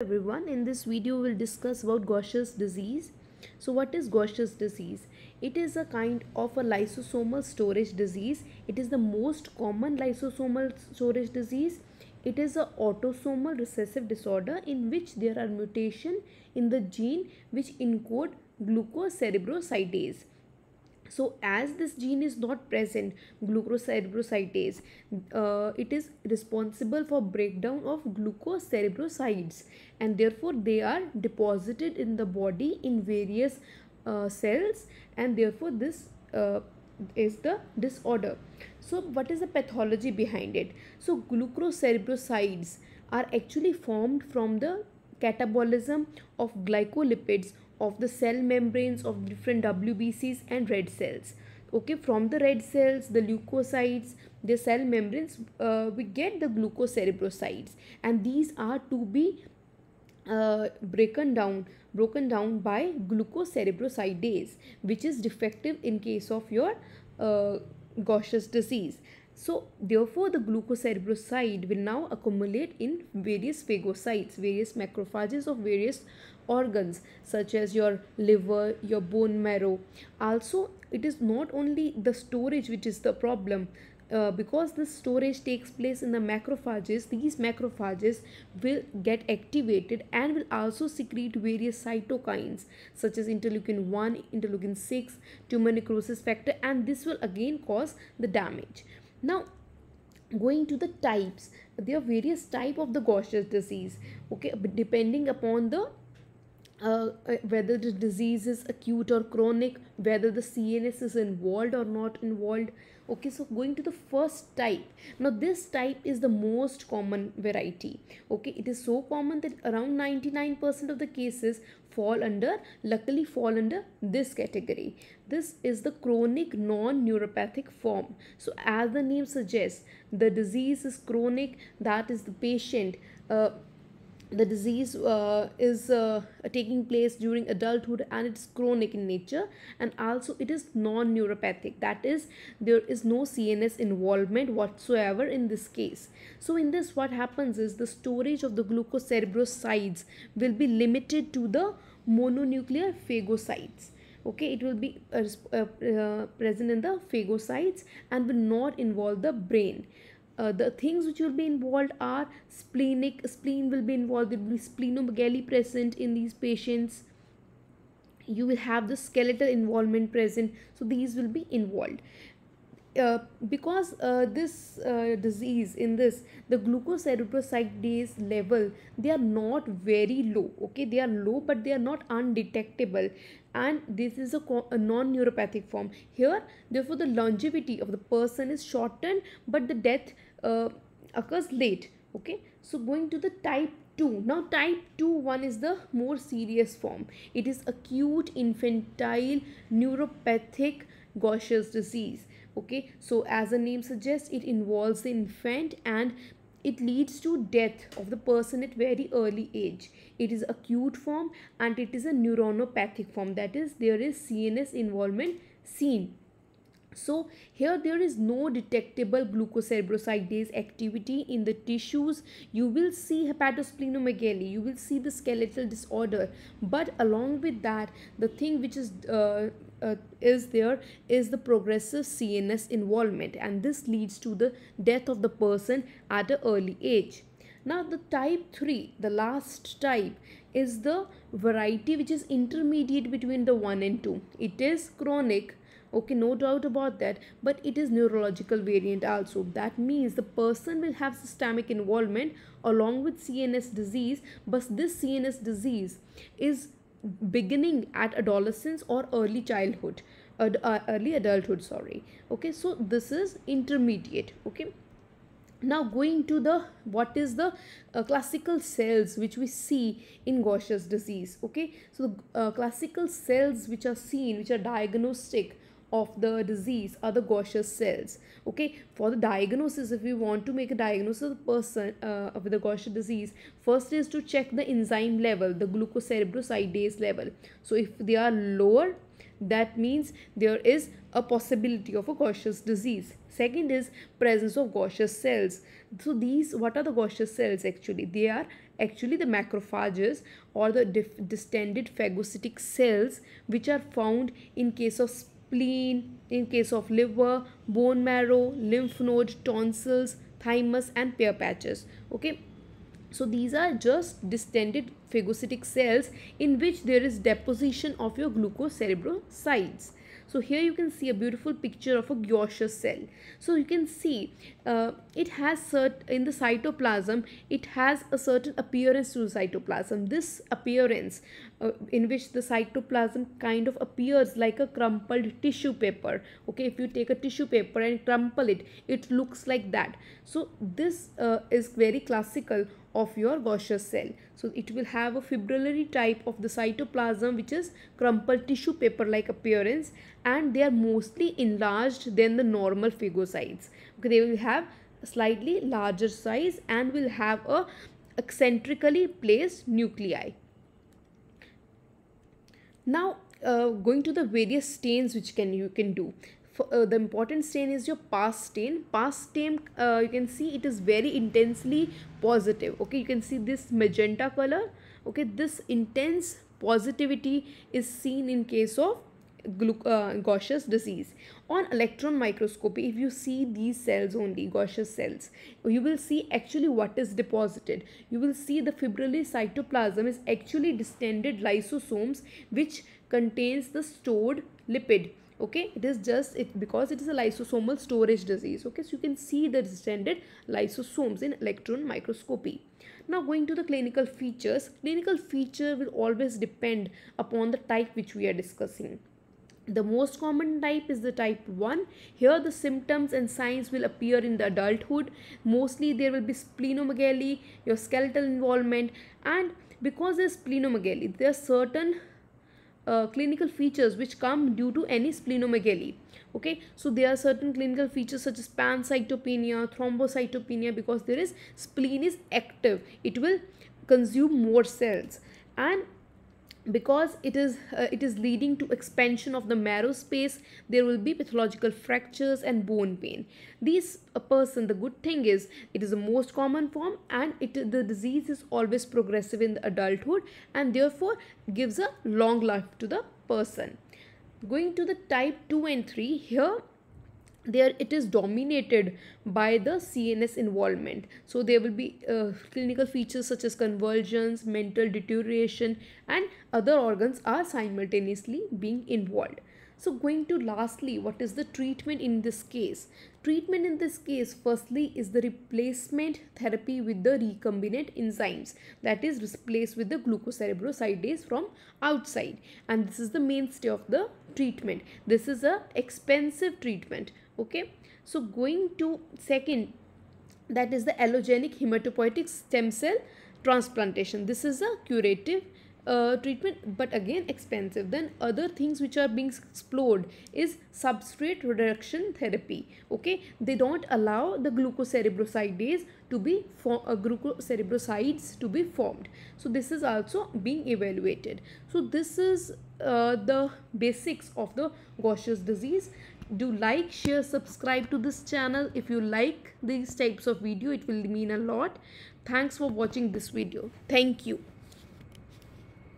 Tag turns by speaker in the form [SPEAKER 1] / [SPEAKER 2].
[SPEAKER 1] everyone. In this video we'll discuss about Gaucher's disease. So what is Gaucher's disease? It is a kind of a lysosomal storage disease. It is the most common lysosomal storage disease. It is a autosomal recessive disorder in which there are mutation in the gene which encode glucocerebrosidase so as this gene is not present glucocerebrosidase uh, it is responsible for breakdown of glucocerebrosides and therefore they are deposited in the body in various uh, cells. And therefore this uh, is the disorder. So what is the pathology behind it? So glucocerebrosides are actually formed from the catabolism of glycolipids of the cell membranes of different WBCs and red cells. Okay, from the red cells, the leukocytes, the cell membranes, uh, we get the glucocerebrosides, and these are to be uh, broken down broken down by glucocerebrosidase which is defective in case of your uh, Gaucher's disease so therefore the glucocerebroside will now accumulate in various phagocytes, various macrophages of various organs such as your liver, your bone marrow. Also it is not only the storage which is the problem. Uh, because the storage takes place in the macrophages, these macrophages will get activated and will also secrete various cytokines such as interleukin 1, interleukin 6, tumor necrosis factor and this will again cause the damage now going to the types there are various type of the Gaucher's disease okay depending upon the uh, uh, whether the disease is acute or chronic whether the cns is involved or not involved. Okay so going to the first type. Now this type is the most common variety. Okay it is so common that around 99% of the cases fall under luckily fall under this category. This is the chronic non-neuropathic form. So as the name suggests the disease is chronic that is the patient uh, the disease uh, is uh, taking place during adulthood and it's chronic in nature. And also it is non-neuropathic. That is there is no cns involvement whatsoever in this case. So in this what happens is the storage of the glucocerebrosides will be limited to the mononuclear phagocytes. Okay it will be uh, uh present in the phagocytes and will not involve the brain uh, the things which will be involved are splenic spleen will be involved there will be splenomegaly present in these patients. You will have the skeletal involvement present so these will be involved. Uh, because uh, this uh, disease in this the glucocerebrosidase level they are not very low okay? They are low but they are not undetectable. And this is a, a non-neuropathic form. Here therefore the longevity of the person is shortened but the death uh, occurs late okay? So going to the type 2 now type 2 one is the more serious form. It is acute infantile neuropathic Gaucher's disease okay? So as the name suggests it involves the infant and it leads to death of the person at very early age. It is acute form and it is a neuronopathic form. That is there is cns involvement seen so here there is no detectable glucocerebrosidase activity in the tissues. You will see hepatosplenomegaly, you will see the skeletal disorder. But along with that, the thing which is uh, uh, is there is the progressive CNS involvement and this leads to the death of the person at an early age. Now the type 3, the last type is the variety which is intermediate between the 1 and 2. It is chronic okay no doubt about that but it is neurological variant also. That means the person will have systemic involvement along with cns disease but this cns disease is beginning at adolescence or early childhood uh, uh, early adulthood sorry. Okay so this is intermediate okay? Now going to the what is the uh, classical cells which we see in Gaucher's disease okay? So uh, classical cells which are seen which are diagnostic of the disease are the Gaucher's cells. Okay, for the diagnosis, if we want to make a diagnosis of the person uh, with the Gaucher disease, first is to check the enzyme level, the glucocerebrosidase level. So if they are lower, that means there is a possibility of a Gaucher's disease. Second is presence of Gaucher's cells. So these, what are the Gaucher's cells actually? They are actually the macrophages or the distended phagocytic cells which are found in case of spleen, in case of liver, bone marrow, lymph node, tonsils, thymus and Peyer's patches. Okay. So these are just distended phagocytic cells in which there is deposition of your glucocerebrosides so here you can see a beautiful picture of a Gaucher cell. So you can see uh, it has cert in the cytoplasm it has a certain appearance to the cytoplasm. This appearance uh, in which the cytoplasm kind of appears like a crumpled tissue paper. Okay if you take a tissue paper and crumple it it looks like that. So this uh, is very classical of your Gaucher cell. So it will have a fibrillary type of the cytoplasm which is crumpled tissue paper like appearance and they are mostly enlarged than the normal phagocytes. Okay, they will have slightly larger size and will have a eccentrically placed nuclei. Now uh, going to the various stains which can you can do uh, the important stain is your PAS stain PAS stain uh, you can see it is very intensely positive okay you can see this magenta color okay this intense positivity is seen in case of uh, disease. On electron microscopy, if you see these cells only, Gaucher's cells, you will see actually what is deposited. You will see the fibrillary cytoplasm is actually distended lysosomes which contains the stored lipid okay it is just it because it is a lysosomal storage disease okay so you can see the distended lysosomes in electron microscopy. Now going to the clinical features clinical feature will always depend upon the type which we are discussing. The most common type is the type 1 here the symptoms and signs will appear in the adulthood. Mostly there will be splenomegaly your skeletal involvement and because there's splenomegaly there are certain uh, clinical features which come due to any splenomegaly okay? So there are certain clinical features such as pancytopenia thrombocytopenia because there is spleen is active it will consume more cells. And because it is uh, it is leading to expansion of the marrow space there will be pathological fractures and bone pain. These a person the good thing is it is the most common form and it the disease is always progressive in adulthood and therefore gives a long life to the person. Going to the type 2 and 3 here there it is dominated by the CNS involvement. So there will be uh, clinical features such as convulsions, mental deterioration and other organs are simultaneously being involved. So going to lastly, what is the treatment in this case? Treatment in this case firstly is the replacement therapy with the recombinant enzymes that is replaced with the glucocerebrosidase from outside and this is the mainstay of the treatment. This is a expensive treatment okay. So going to second that is the allogenic hematopoietic stem cell transplantation. This is a curative uh, treatment but again expensive. Then other things which are being explored is substrate reduction therapy okay? They don't allow the glucocerebrosidase to be for uh, glucocerebrosides to be formed. So this is also being evaluated. So this is uh, the basics of the Gaucher's disease. Do like share subscribe to this channel. If you like these types of video it will mean a lot. Thanks for watching this video. Thank you